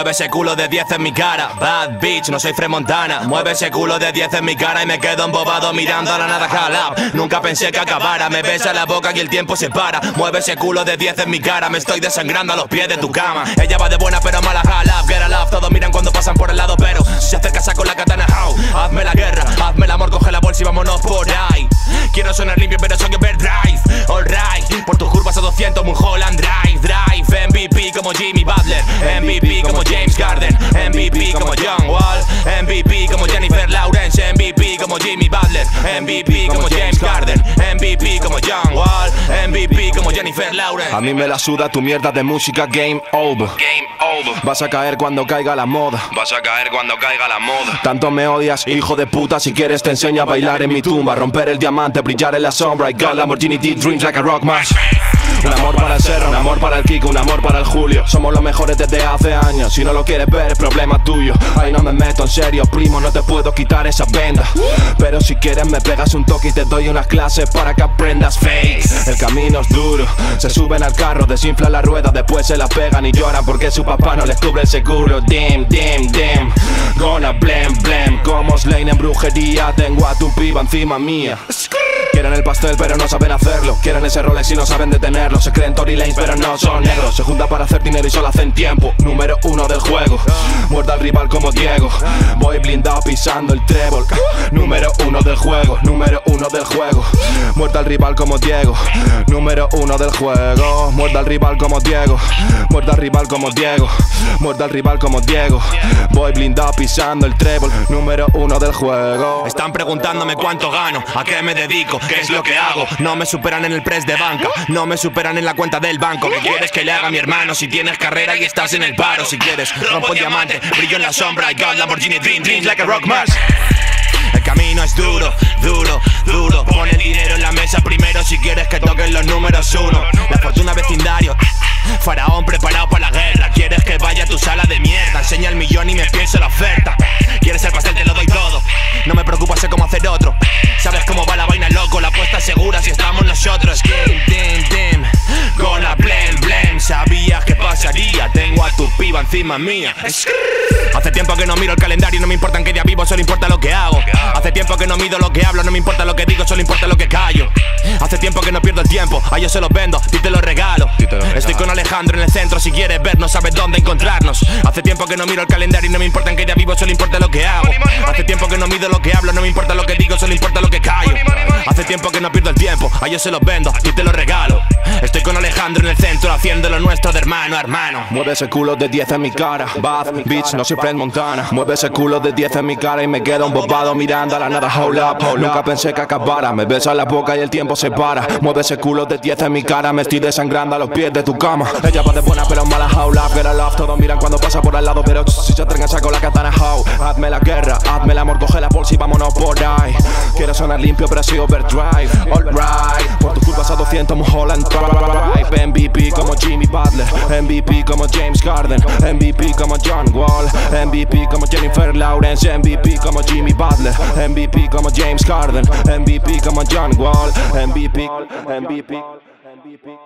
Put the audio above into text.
Mueve ese culo de 10 en mi cara. Bad bitch, no soy Fremontana. Mueve ese culo de 10 en mi cara y me quedo embobado mirando a la nada jalap. Nunca pensé que acabara. Me besa la boca y el tiempo se para. Mueve ese culo de 10 en mi cara. Me estoy desangrando a los pies de tu cama. Ella va de buena pero mala jalap. Get a love. Todos miran cuando pasan por el lado, pero si se acerca saco la katana. How? Hazme la guerra, hazme el amor, coge la bolsa y vámonos por ahí. Quiero sonar limpio, pero soy overdrive. Alright, por tus curvas a 200, Mulholland Drive, Drive. MVP como Jimmy Butler, MVP MVP como James Garden, MVP como John Wall, MVP como Jennifer Lawrence. A mí me la suda tu mierda de música, game over. Game over. Vas a caer cuando caiga la moda. Vas a caer cuando caiga la moda. Tanto me odias, hijo de puta. Si quieres, te enseño a bailar en mi tumba. Romper el diamante, brillar en la sombra. I got Lamborghini deep dreams like a rock march. Un amor para el cerro, un amor para el Kiko, un amor para el Julio. Somos los mejores desde hace años. Si no lo quieres ver, es problema tuyo. Ahí no me meto en serio, primo, no te puedo quitar esa venda. Pero si quieres, me pegas un toque y te doy unas clases para que aprendas fake. El camino es duro, se suben al carro, desinflan la rueda, después se la pegan y lloran porque su papá no les cubre el seguro. Dim, dim, dim. Gonna blem, blem. Como Slane en brujería, tengo a tu piba encima mía. Quieren el pastel pero no saben hacerlo. Quieren ese Rolex y no saben detenerlo. Se creen Tory Lanes pero no son negros. Se juntan para hacer dinero y solo hacen tiempo. Número uno del juego rival como Diego. Voy blindado pisando el trébol. Número uno del juego Número uno del juego. Muerda al rival como Diego. Número uno del juego. Muerda al rival como Diego. Muerda al rival como Diego. Muerda al rival como Diego. Voy blindado pisando el trébol. Número uno del juego. Están preguntándome cuánto gano, a qué me dedico, qué es lo que hago. No me superan en el press de banca, no me superan en la cuenta del banco. ¿Qué quieres que le haga a mi hermano si tienes carrera y estás en el paro? Si quieres, rompo diamante, brillo en la sombra. I got Lamborghini Dream Dreams like a rock march. El camino es duro, duro, duro. Pon el dinero en la mesa primero si quieres que toquen los números uno. La fortuna vecindario, faraón preparado para la guerra. Quieres que vaya a tu sala de mierda, enseña el millón y me pienso la oferta. Quieres el pastel, te lo doy todo. No me preocupa, sé cómo hacer otro. Sabes cómo va la vaina, loco. La apuesta es segura si estamos nosotros. Dim, dim, dim. Gonna blem, blem. Sabías que pasaría. Tengo a tu piba encima mía. Hace tiempo que no miro el calendario, no me importa en qué día vivo, solo importa lo que hago. Hace tiempo que no mido lo que hablo, no me importa lo que digo, solo importa lo que callo. Hace tiempo que no pierdo el tiempo, a ellos se los vendo y te los regalo. Estoy con Alejandro en el centro, si quieres ver, no sabes dónde encontrarnos. Hace tiempo que no miro el calendario y no me importa en qué día vivo, solo importa lo que hago. Hace tiempo que no mido lo que hablo, no me importa lo que digo, solo importa lo que callo. Hace tiempo que no pierdo el tiempo, a ellos se los vendo y te los regalo. Estoy con Alejandro en el centro, haciendo lo nuestro de hermano a hermano. Mueve ese culo de 10 en mi cara Bad bitch, no soy Fred Montana Mueve ese culo de 10 en mi cara y me quedo embobado mirando a la nada hold up Nunca pensé que acabara Me besa la boca y el tiempo se para Mueve ese culo de 10 en mi cara Me estoy desangrando a los pies de tu cama. Ella va de buena pero mala hold up Get a love, todos miran cuando pasa por al lado Pero si se atreven saco la katana how Hazme la guerra, hazme el amor, coge la bolsa y vámonos por ahí. Quiero sonar limpio pero soy overdrive. Alright, MVP como James Garden MVP como John Wall MVP como Jennifer Lawrence MVP como Jimmy Butler MVP como James Garden MVP como John Wall MVP MVP MVP